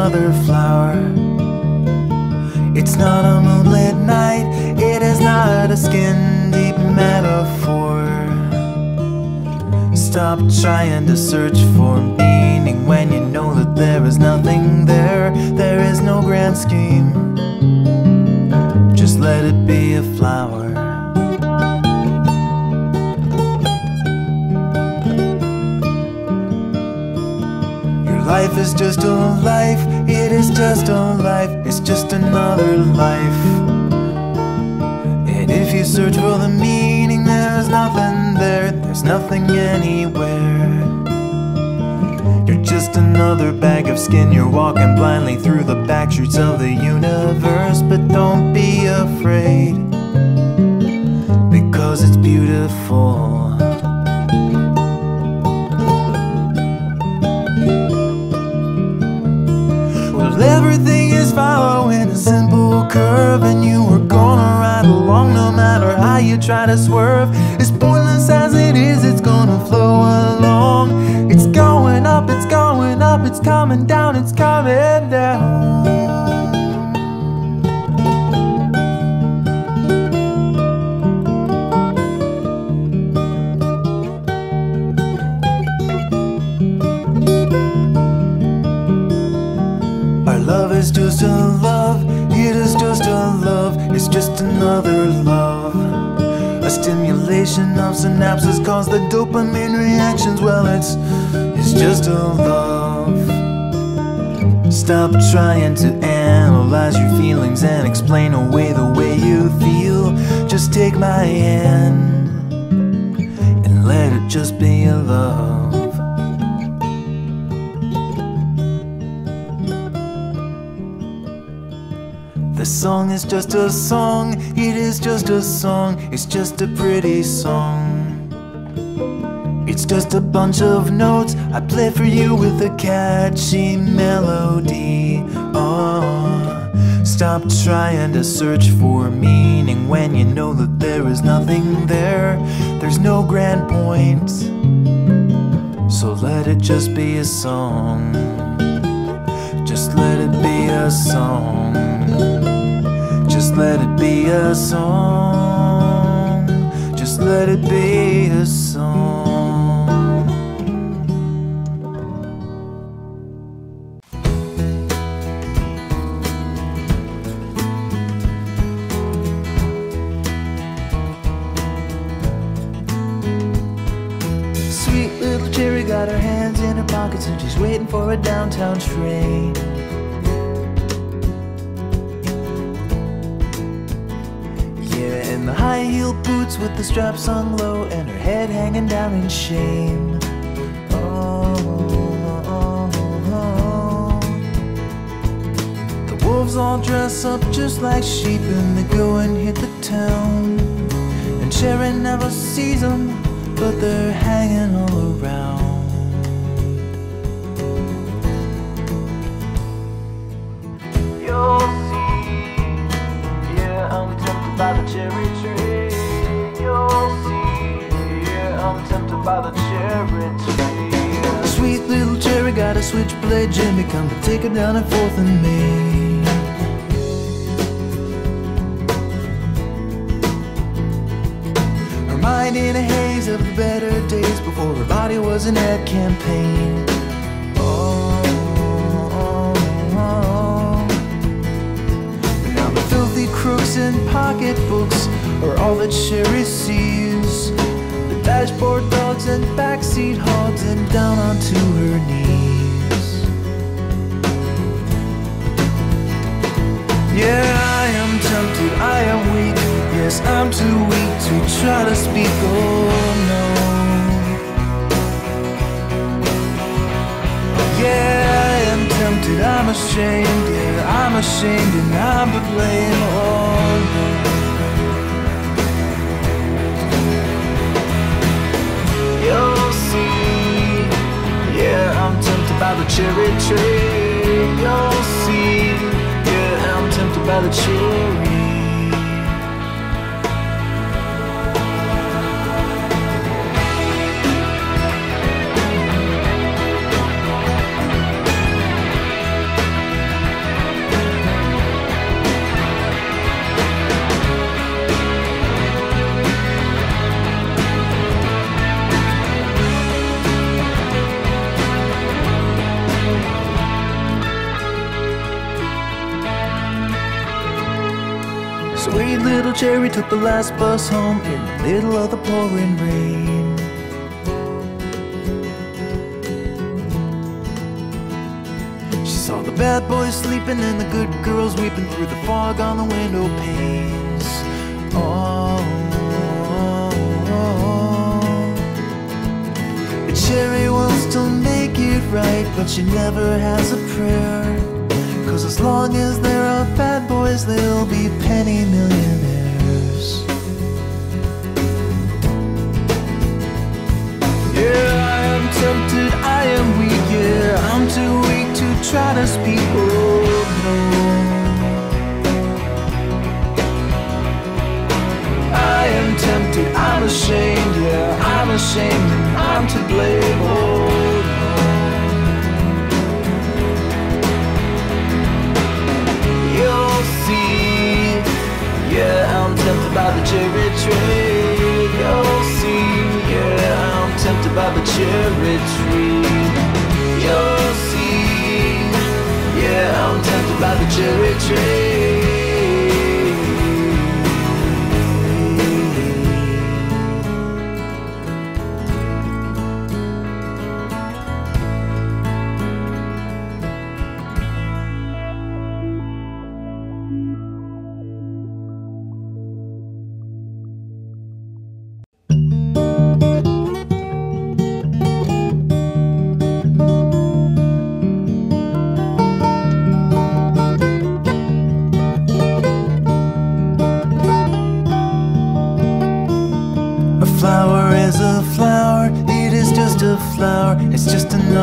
another flower. It's not a moonlit night, it is not a skin deep metaphor. Stop trying to search for meaning when you know that there is nothing there, there is no grand scheme. Just let it be a flower. Life is just a life, it is just a life, it's just another life. And if you search for the meaning, there's nothing there, there's nothing anywhere. You're just another bag of skin, you're walking blindly through the back streets of the universe. But don't be to swerve. As pointless as it is, it's gonna flow along. It's going up, it's going up, it's coming down, it's coming down. Love is just a love, it is just a love, it's just another love. Stimulation of synapses cause the dopamine reactions, well, it's, it's just a love. Stop trying to analyze your feelings and explain away the way you feel. Just take my hand and let it just be a love. The song is just a song, it is just a song, it's just a pretty song. It's just a bunch of notes I play for you with a catchy melody. Oh, stop trying to search for meaning when you know that there is nothing there. There's no grand point, so let it just be a song. Just let it be a song. Just let it be a song. Just let it be a song. Got her hands in her pockets and she's waiting for a downtown train. Yeah, in the high heel boots with the straps hung low and her head hanging down in shame. Oh. The wolves all dress up just like sheep and they go and hit the town. And Sharon never sees them, but they're hanging all around. Switchblade Jimmy come to take her down at Fourth and Main. Her mind in a haze of the better days before her body was an ad campaign. Oh. Now the filthy crooks and pocketbooks are all that sees. The dashboard dogs and backseat hogs and down onto her knees. Ashamed. Yeah, I'm tempted. I'm ashamed I'm ashamed and I'm to blame. Cherry took the last bus home in the middle of the pouring rain. She saw the bad boys sleeping and the good girls weeping through the fog on the window panes. Oh, a cherry will still make it right, but she never has a prayer. Cause as long as there are bad boys, there'll be penny millionaires. Tempted, I am weak, yeah, I'm too weak to try to speak. Oh no. I am tempted, I'm ashamed, yeah, I'm ashamed,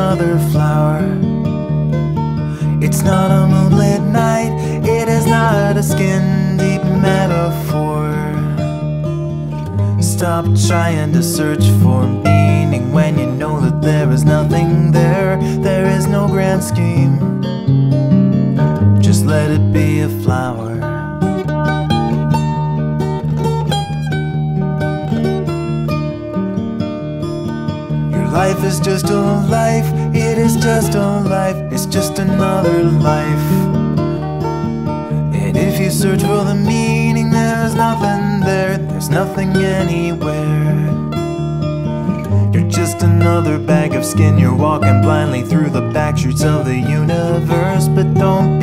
another flower. It's not a moonlit night, it is not a skin deep metaphor. Stop trying to search for meaning when you know that there is nothing there, there is no grand scheme. Just let it be a flower. Life is just a life, it is just a life, it's just another life. And if you search for the meaning, there's nothing there, there's nothing anywhere. You're just another bag of skin, you're walking blindly through the back streets of the universe. But don't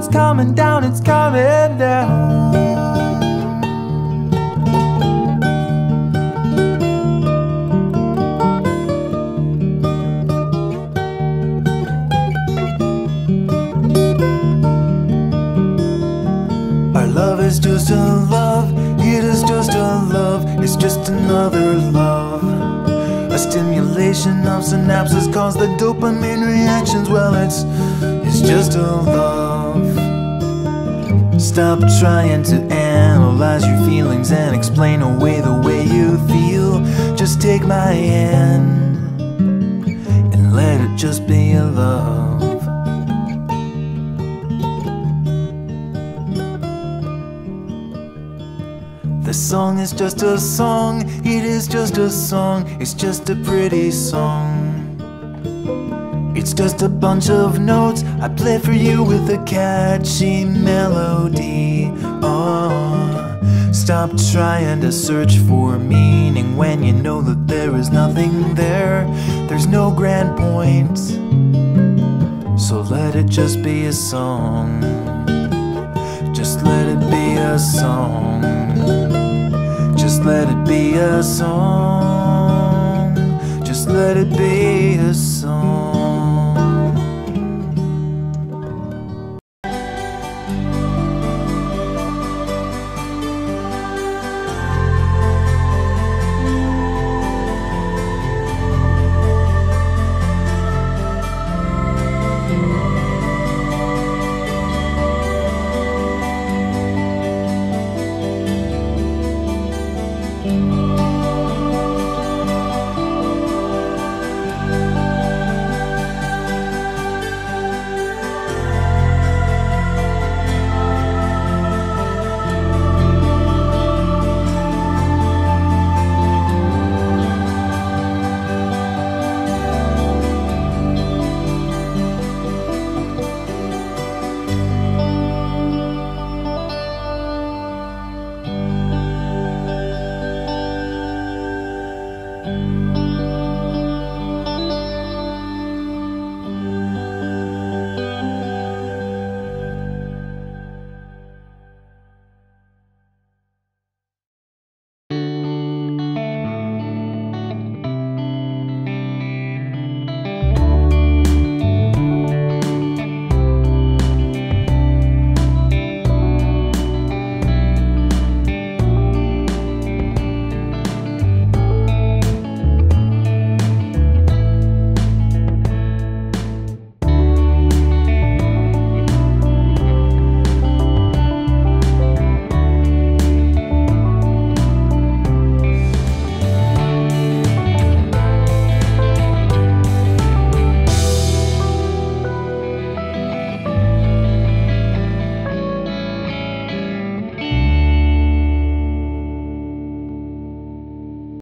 it's coming down, it's coming down. Our love is just a love, it is just a love, it's just another love. A stimulation of synapses cause the dopamine reactions. Well, it's it's just a love. Stop trying to analyze your feelings and explain away the way you feel. Just take my hand and let it just be a love. The song is just a song, it is just a song, it's just a pretty song. It's just a bunch of notes I play for you with a catchy melody. Oh, stop trying to search for meaning when you know that there is nothing there. There's no grand point, so let it just be a song. Just let it be a song. Just let it be a song. Just let it be a song.